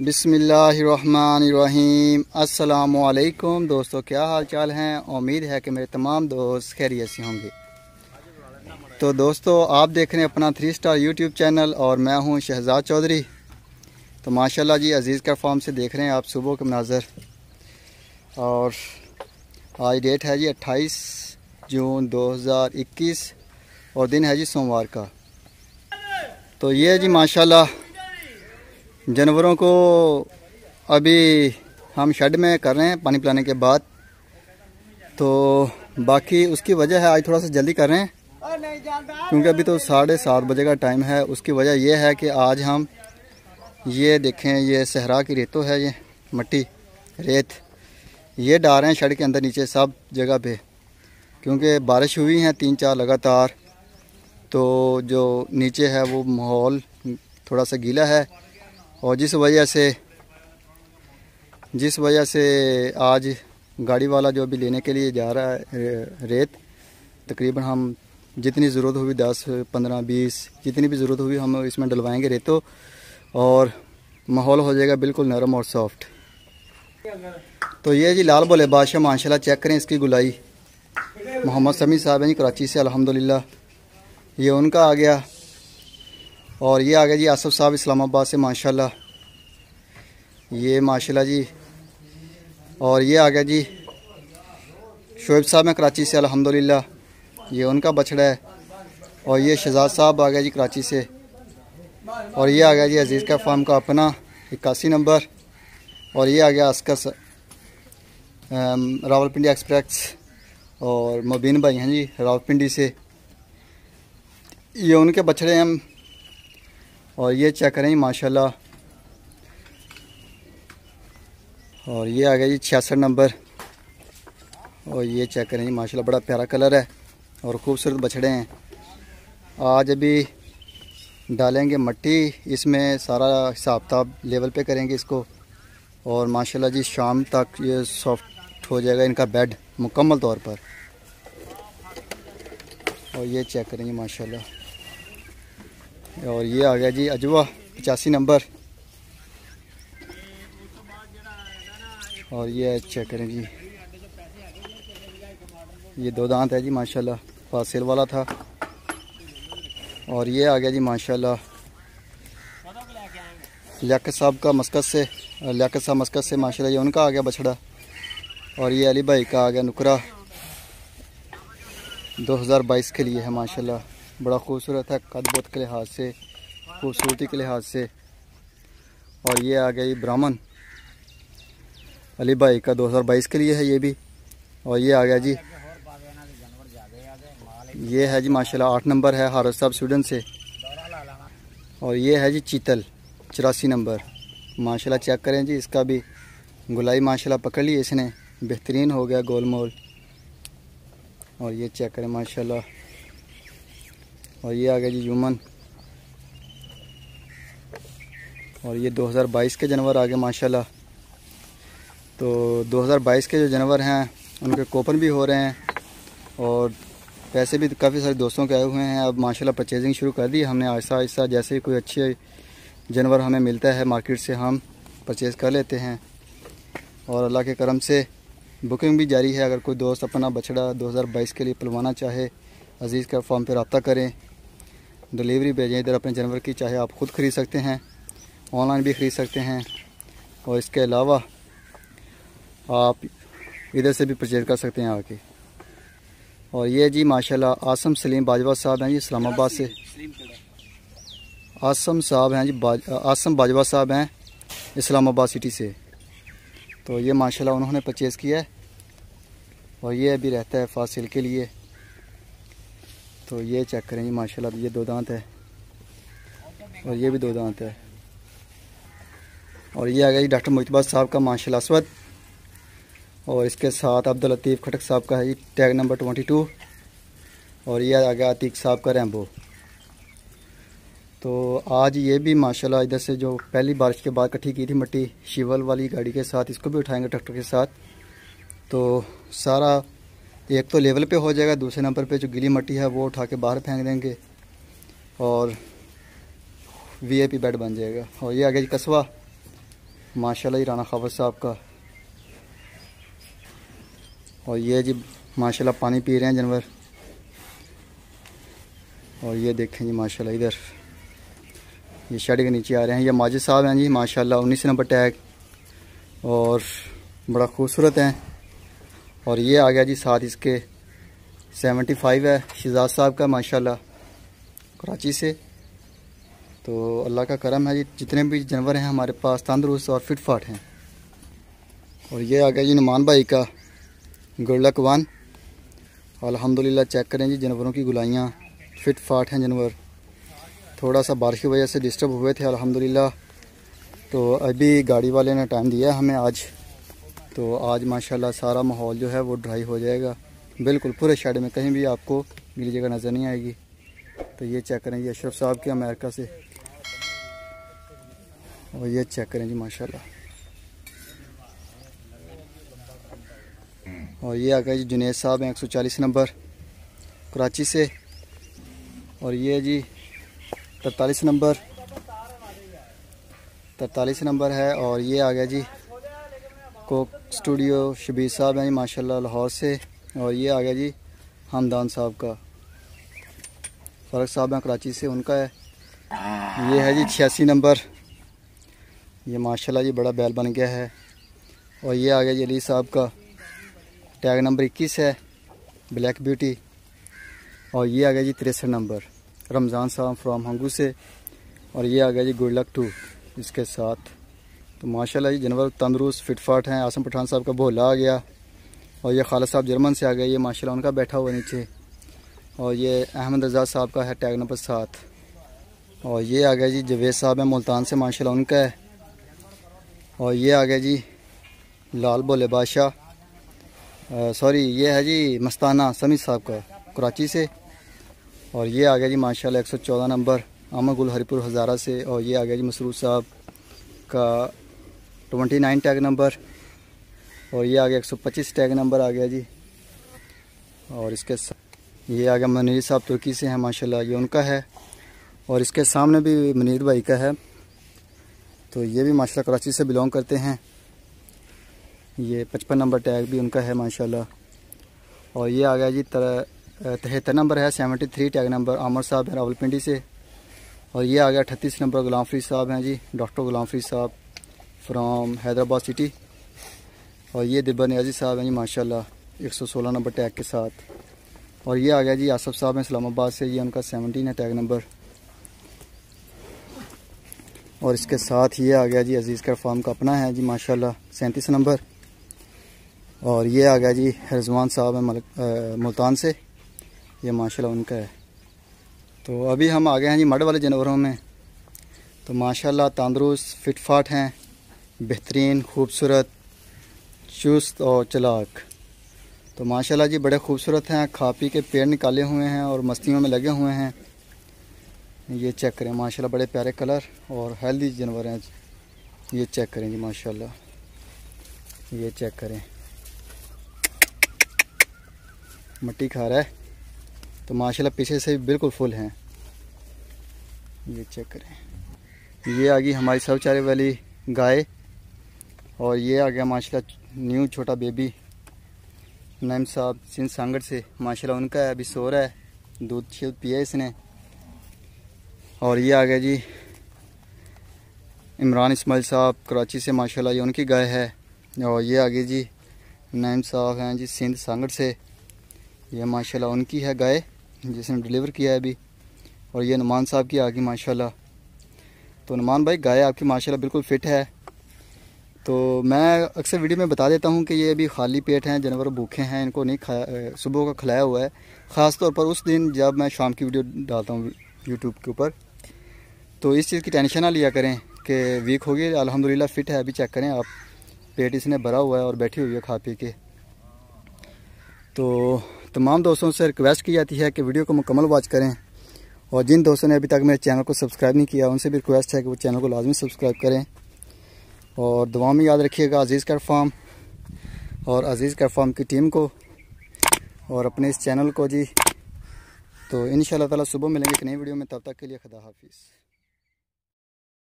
بسم اللہ الرحمن الرحیم السلام علیکم دوستو کیا حال چال ہیں امید ہے کہ میرے تمام دوست خیریت سے ہوں گے تو دوستو آپ دیکھ رہے ہیں اپنا تھری سٹار یوٹیوب چینل اور میں ہوں شہزاد چودھری تو ماشاءاللہ جی عزیز کا فارم سے دیکھ رہے ہیں آپ صبح کے مناظر اور آج ڈیٹ ہے جی اٹھائیس جون دو ہزار اکیس اور دن ہے جی سوموار کا. تو یہ جی ماشاءاللہ جانوروں کو ابھی ہم شیڈ میں کر رہے ہیں پانی پلانے کے بعد۔ تو باقی اس کی وجہ ہے آج تھوڑا سا جلدی کر رہے ہیں۔ کیونکہ ابھی تو ساڑھے سات بجے کا ٹائم ہے۔ اس کی وجہ یہ ہے کہ آج ہم یہ دیکھیں، یہ صحرا کی ریتو ہے، یہ مٹی، ریت۔ یہ ڈال رہے ہیں شیڈ کے اندر نیچے سب جگہ پہ۔ کیونکہ بارش ہوئی ہیں تین چار لگاتار۔ تو جو نیچے ہے وہ ماحول تھوڑا سا گیلا ہے۔ اور جس وجہ سے جس وجہ سے آج گاڑی والا جو ابھی لینے کے لیے جا رہا ہے ریت، تقریباً ہم جتنی ضرورت ہوئی دس، پندرہ، بیس، جتنی بھی ضرورت ہوئی ہم اس میں ڈلوائیں گے ریتوں اور ماحول ہو جائے گا بالکل نرم اور سافٹ تو یہ جی لال بولے، بادشاہ ماشاءاللہ چیک کریں اس کی گلائی۔ محمد سمیع صاحب ہیں جی کراچی سے، الحمدللہ۔ یہ ان کا آ گیا۔ اور یہ آگے جی آصف صاحب اسلام آباد سے، ماشاءاللہ۔ یہ ماشاءاللہ جی۔ اور یہ آگے جی شعیب صاحب ہیں کراچی سے، الحمدللہ۔ یہ ان کا بچڑا ہے۔ اور یہ شہزاد صاحب آ جی کراچی سے۔ اور یہ آ جی عزیز کا فارم کا اپنا اکاسی نمبر۔ اور یہ آ گیا اسکر راول پنڈی ایکسپریکس۔ اور مبین بھائی ہیں جی راول پنڈی سے۔ یہ ان کے بچڑے ہیں اور یہ چیک کریں جی، ماشاءاللہ۔ اور یہ آ گیا جی چھیاسٹھ نمبر۔ اور یہ چیک کریں جی ماشاءاللہ بڑا پیارا کلر ہے اور خوبصورت بچھڑے ہیں۔ آج ابھی ڈالیں گے مٹی، اس میں سارا حساب تاب لیول پہ کریں گے اس کو۔ اور ماشاءاللہ جی شام تک یہ سافٹ ہو جائے گا ان کا بیڈ مکمل طور پر۔ اور یہ چیک کریں گے ماشاءاللہ۔ اور یہ آ گیا جی اجوا، پچاسی نمبر۔ اور یہ چیک کریں جی۔ یہ دو دانت ہے جی ماشاءاللہ فاصل والا تھا۔ اور یہ آ گیا جی ماشاءاللہ۔ لیاکت صاحب کا مسکت سے لیاکت صاحب مسکت سے، ماشاءاللہ، یہ ان کا آ گیا بچھڑا۔ اور یہ علی بھائی کا آ گیا دو ہزار بائیس کے لیے ہے، ماشاءاللہ۔ بڑا خوبصورت ہے، قد بوت کے لحاظ سے، خوبصورتی کے لحاظ سے۔ اور یہ آ برامن برہمن۔ علی بھائی کا دو ہزار بائیس کے لیے ہے یہ بھی۔ اور یہ آ گیا جی۔ یہ ہے جی ماشاءاللہ آٹھ نمبر ہے حارث صاحب سویڈن سے۔ اور یہ ہے جی چیتل، چوراسی نمبر۔ ماشاءاللہ چیک کریں جی اس کا بھی گلائی ماشاءاللہ پکڑ لی اس نے۔ بہترین ہو گیا گول مول۔ اور یہ چیک کریں ماشاءاللہ۔ اور یہ آگیا جی یومن اور یہ دو ہزار بائیس کے جانور آگے، ماشاءاللہ۔ تو دو ہزار بائیس کے جو جانور ہیں، ان کے کوپن بھی ہو رہے ہیں۔ اور پیسے بھی کافی سارے دوستوں کے آئے ہوئے ہیں۔ اب ماشاءاللہ پرچیزنگ شروع کر دی۔ ہم نے آہستہ آہستہ جیسے کوئی اچھے جانور ہمیں ملتا ہے مارکیٹ سے ہم پرچیز کر لیتے ہیں۔ اور اللہ کے کرم سے بکنگ بھی جاری ہے۔ اگر کوئی دوست اپنا بچڑا دو ہزار بائیس کے لیے پلوانا چاہے، عزیز کا فارم پہ رابطہ کریں۔ ڈلیوری بھیجیں ادھر اپنے جانور کی، چاہے آپ خود خرید سکتے ہیں، آن لائن بھی خرید سکتے ہیں۔ اور اس کے علاوہ آپ ادھر سے بھی پرچیز کر سکتے ہیں آ کے اور یہ جی ماشاءاللہ آسم سلیم باجوہ صاحب ہیں جی اسلام آباد سے۔ آسم صاحب ہیں جی آسم باجوہ صاحب ہیں اسلام آباد سٹی سے۔ تو یہ ماشاءاللہ انہوں نے پرچیز کیا ہے۔ اور یہ ابھی رہتا ہے فاصل کے لیے۔ تو یہ چیک کریں جی ماشاء اللہ یہ دو دانت ہے۔ اور یہ بھی دو دانت ہے۔ اور یہ آ جی ڈاکٹر مجتبہ صاحب کا ماشاء اللہ اسود۔ اور اس کے ساتھ عبداللطیف کھٹک صاحب کا ہے جی ٹیگ نمبر ٹونٹی ٹو اور یہ آگیا عتیق صاحب کا ریمبو تو آج یہ بھی ماشاءاللہ ادھر سے جو پہلی بارش کے بعد کٹھی کی تھی مٹی، شیول والی گاڑی کے ساتھ، اس کو بھی اٹھائیں گے ٹریکٹر کے ساتھ۔ تو سارا ایک تو لیول پہ ہو جائے گا، دوسرے نمبر پہ جو گلی مٹی ہے وہ اٹھا کے باہر پھینک دیں گے اور وی اے پی بیڈ بن جائے گا۔ اور یہ آگے جی قصبہ ماشاء اللہ رانا خوابت صاحب کا۔ اور یہ جی ماشاء اللہ پانی پی رہے ہیں جنور اور یہ دیکھیں جی ماشاء اللہ ادھر۔ یہ شیڈ کے نیچے آ رہے ہیں۔ یہ ماجد صاحب ہیں جی ماشاء اللہ انیس نمبر ٹیگ۔ اور بڑا خوبصورت ہیں۔ اور یہ آ گیا جی ساتھ اس کے سیونٹی فائیو ہے، شہزاد صاحب کا، ماشاءاللہ، کراچی سے۔ تو اللہ کا کرم ہے جی جتنے بھی جانور ہیں ہمارے پاس تندرست اور فٹ فاٹ ہیں۔ اور یہ آ گیا جی نمان بھائی کا، گڑلک ون۔ الحمدللہ چیک کریں جی جانوروں کی گلائیاں فٹ فاٹ ہیں جانور۔ تھوڑا سا بارش کی وجہ سے ڈسٹرب ہوئے تھے، الحمدللہ۔ تو ابھی گاڑی والے نے ٹائم دیا ہے ہمیں آج۔ تو آج ماشاءاللہ سارا ماحول جو ہے وہ ڈرائی ہو جائے گا۔ بالکل پورے شیڈ میں کہیں بھی آپ کو ملی جگہ نظر نہیں آئے گی۔ تو یہ چیک کریں جی اشرف صاحب کے امریکہ سے۔ اور یہ چیک کریں جی ماشاءاللہ۔ اور یہ آگیا جی جنید صاحب ہیں ایک سو چالیس نمبر کراچی سے۔ اور یہ جی ترتالیس نمبر۔ ترتالیس نمبر ہے اور یہ آ گیا جی کوک اسٹوڈیو شبیر صاحب ہیں جی ماشاءاللہ لاہور سے۔ اور یہ آ گیا جی ہمدان صاحب کا۔ فرق صاحب ہیں، کراچی سے ان کا ہے۔ یہ ہے جی چھیاسی نمبر۔ یہ ماشاءاللہ جی بڑا بیل بن گیا ہے۔ اور یہ آ گیا جی علی صاحب کا۔ ٹیگ نمبر اکیس ہے، بلیک بیوٹی۔ اور یہ آ گیا جی تریسٹھ نمبر۔ رمضان صاحب فرام ہنگو سے۔ اور یہ آ گیا جی گڈ لک ٹو۔ اس کے ساتھ تو ماشاءاللہ جی جانور تندرست، فٹ فاٹ ہیں آسم پٹھان صاحب کا بھولا آ گیا اور یہ خالد صاحب جرمن سے آ گیا یہ ماشاءاللہ ان کا بیٹھا ہوا نیچے اور یہ احمد رضا صاحب کا ہے ٹیگ نمبر سات اور یہ آ گیا جی جوید صاحب ہیں، ملتان سے ماشاءاللہ ان کا ہے اور یہ آ گیا جی لال بولے بادشاہ سوری، یہ ہے جی مستانہ سمی صاحب کا کراچی سے اور یہ آ گیا جی ماشاءاللہ ایک سو چودہ نمبر آمد گل ہری پور ہزارہ سے اور یہ آ گیا جی مسرور صاحب کا ٹونٹی نائن ٹیگ نمبر اور یہ آ گیا ایک سو پچیس ٹیگ نمبر آ گیا جی۔ اور اس کے یہ آ گیا منیر صاحب ترکی سے ہیں، ماشاءاللہ یہ ان کا ہے۔ اور اس کے سامنے بھی منیر بھائی کا ہے۔ تو یہ بھی ماشاءاللہ کراچی سے بلونگ کرتے ہیں۔ یہ پچپن نمبر ٹیگ بھی ان کا ہے، ماشاءاللہ۔ اور یہ آ گیا جی تہتر نمبر ہے seventy three tag number Aamir صاحب ہیں راول پنڈی سے۔ اور یہ آ گیا اٹھتیس نمبر غلام فرید صاحب ہیں جی ڈاکٹر غلام فرید صاحب۔ فرام حیدرآباد سٹی اور یہ دبا نیازی صاحب ہیں جی ماشاءاللہ، ایک سو سولہ نمبر ٹیگ کے ساتھ۔ اور یہ آ گیا جی آصف صاحب ہیں اسلام آباد سے، یہ ان کا سیونٹین ہے ٹیگ نمبر اور اس کے ساتھ یہ آ گیا جی عزیز کا فارم کا اپنا ہے جی ماشاءاللہ، سینتیس نمبر۔ اور یہ آ گیا جی رضوان صاحب ہیں ملتان سے۔ یہ ماشاءاللہ ان کا ہے۔ تو ابھی ہم آ گئے ہیں جی مڈ والے جانوروں میں۔ تو ماشاءاللہ، تندرست، فٹ فاٹ ہیں۔ بہترین، خوبصورت، چست اور چلاک۔ تو ماشاءاللہ جی بڑے خوبصورت ہیں۔ کھا پی کے پیڑ نکالے ہوئے ہیں اور مستیوں میں لگے ہوئے ہیں۔ یہ چیک کریں۔ ماشاءاللہ بڑے پیارے کلر اور ہیلدی جانور ہیں۔ یہ چیک کریں جی ماشاءاللہ۔ یہ چیک کریں۔ مٹی کھا رہا ہے۔ تو ماشاءاللہ پیچھے سے بالکل فل ہیں۔ یہ چیک کریں۔ یہ آ گئی ہماری سب چارے والی گائے۔ اور یہ آ گیا ماشاءاللہ نیو چھوٹا بیبی نیم صاحب، سندھ سانگڑ سے۔ ماشاءاللہ ان کا ہے ابھی سو رہا ہے، دودھ شدھ پیا اس نے۔ اور یہ آ گیا جی عمران اسماعیل صاحب، کراچی سے۔ ماشاءاللہ یہ ان کی گائے ہے۔ اور یہ آگے جی نیم صاحب ہیں جی سندھ سانگڑ سے۔ یہ ماشاءاللہ ان کی ہے گائے جس نے ڈلیور کیا ہے ابھی۔ اور یہ نمان صاحب کی آگی ماشاءاللہ تو نمان بھائی، گائے آپ کی ماشاءاللہ بالکل فٹ ہے۔ تو میں اکثر ویڈیو میں بتا دیتا ہوں کہ یہ ابھی خالی پیٹ ہیں، جانور بھوکے ہیں، ان کو نہیں کھایا صبح کا کھلایا ہوا ہے۔ خاص طور پر اس دن جب میں شام کی ویڈیو ڈالتا ہوں یوٹیوب کے اوپر۔ تو اس چیز کی ٹینشن نہ لیا کریں کہ ویک ہوگی، الحمدللہ فٹ ہے، ابھی چیک کریں آپ۔ پیٹ اس نے بھرا ہوا ہے اور بیٹھی ہوئی ہے کھا پی کے۔ تو تمام دوستوں سے ریکویسٹ کی جاتی ہے کہ ویڈیو کو مکمل واچ کریں۔ اور جن دوستوں نے ابھی تک میرے چینل کو سبسکرائب نہیں کیا، ان سے بھی ریکویسٹ ہے کہ وہ چینل کو لازمی سبسکرائب کریں۔ اور دعاؤں میں یاد رکھیے گا عزیز کر فارم اور عزیز کر فارم کی ٹیم کو اور اپنے اس چینل کو جی تو ان شاء اللہ تعالیٰ صبح ملیں گے ایک نئی ویڈیو میں، تب تک کے لیے خدا حافظ۔